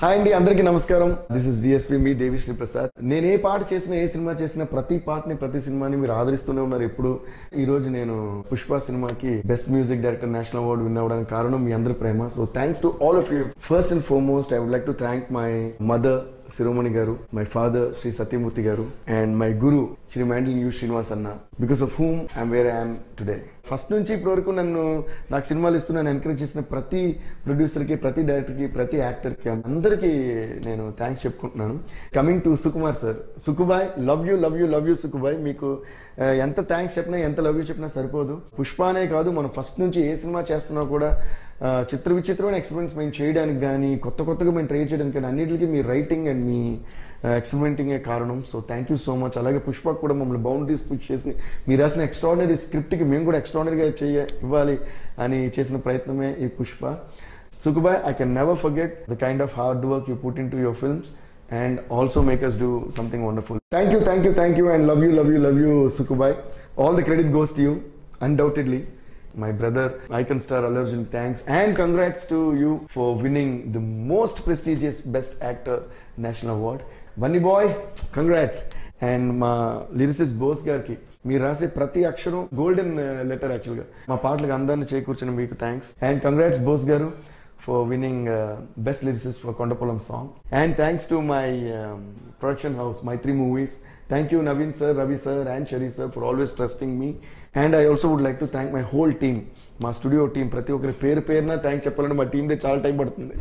Hi అండి అందరికీ నమస్కారం. దిస్ ఇస్ డిఎస్పీ మీ దేవిశ్రీ ప్రసాద్. నేను ఏ పాట చేసిన ఏ సినిమా చేసిన ప్రతి పాటని ప్రతి సినిమాని మీరు ఆదరిస్తూనే ఉన్నారు ఎప్పుడు. ఈ రోజు నేను పుష్ప సినిమాకి best music director national award win అవ్వడానికి కారణం మీ అందరి ప్రేమ. So thanks to all of you first and foremost I would like to thank my mother Shiromani garu my father Shri Satyamurthy garu and my guru Shri mandolin U Srinivas అన్న because of whom I'm where I'm today first నుంచి ఇప్పటి వరకు నన్ను నాకు సినిమాలు ఇస్తూ నన్ను encourage చేసిన ప్రతి ప్రొడ్యూసర్కి ప్రతి డైరెక్టర్కి ప్రతి యాక్టర్కి అందరికీ నేను థ్యాంక్స్ చెప్పుకుంటున్నాను. Coming to Sukumar sir Sukubhai love you love you love you Sukubhai మీకు uh, ఎంత థ్యాంక్స్ చెప్పినా ఎంత లవ్ యూ చెప్పినా సరిపోదు. పుష్ప అనే కాదు మనం ఫస్ట్ నుంచి ఏ సినిమా చేస్తున్నా కూడా చిత్ర విచిత్రమైన ఎక్స్పెరిమెంట్స్ మేము చేయడానికి కానీ కొత్త కొత్తగా మేము ట్రై చేయడానికి కానీ అన్నిటికీ మీ రైటింగ్ అండ్ మీ ఎక్స్పెరిమెంటింగే కారణం. So thank you so much అలాగే పుష్పకు కూడా మమ్మల్ని బౌండరీస్ పుష్ చేసి మీరు రాసిన ఎక్స్ట్రాడినరీ స్క్రిప్ట్కి మేము కూడా ఎక్స్ట్రాడినరీగా చేయ ఇవ్వాలి అని చేసిన ప్రయత్నమే ఈ Pushpa. Sukubhai I can never forget the kind of hard work you put in to your films and also make us do something wonderful thank you thank you thank you and love you love you love you Sukubhai all the credit goes to you undoubtedly my brother icon star Allu Arjun thanks and congrats to you for winning the most prestigious best actor national award Bunny boy congrats and మా lyricist Bose గారికి మీరు రాసే ప్రతి అక్షరం golden letter యాక్చువల్గా మా పాటలకు అందరిని చేకూర్చిన మీకు thanks and congrats Bose garu for winning best lyricist for for song and thanks to my production house Mythri movies thank you Naveen sir Ravi sir Ravi sir, sir for always trusting always and I also would like to thank my whole team మా studio team ప్రతి ఒక్కరి పేరు పేరున thank చెప్పాలంటే మా టీమ్దే చాలా time పడుతుంది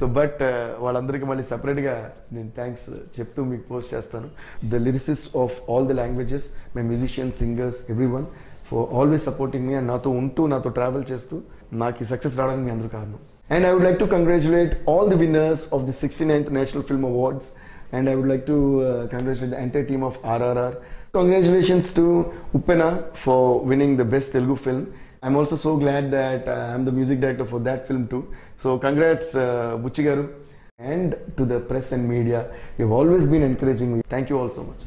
so but వాళ్ళందరికీ మళ్ళీ సపరేట్గా నేను థ్యాంక్స్ చెప్తూ మీకు పోస్ట్ చేస్తాను the lyricists of all the languages my musicians singers every one for always supporting me and నాతో ఉంటూ నాతో ట్రావెల్ చేస్తూ నాకు ఈ సక్సెస్ రావడానికి మీ అందరూ కారణం And I would like to congratulate all the winners of the 69th National Film Awards. And I would like to uh, congratulate the entire team of RRR. Congratulations to Upena for winning the best Telugu film. I'm also so glad that uh, I'm the music director for that film too. So congrats, uh, Buchi Garu. And to the press and media, you've always been encouraging me. Thank you all so much.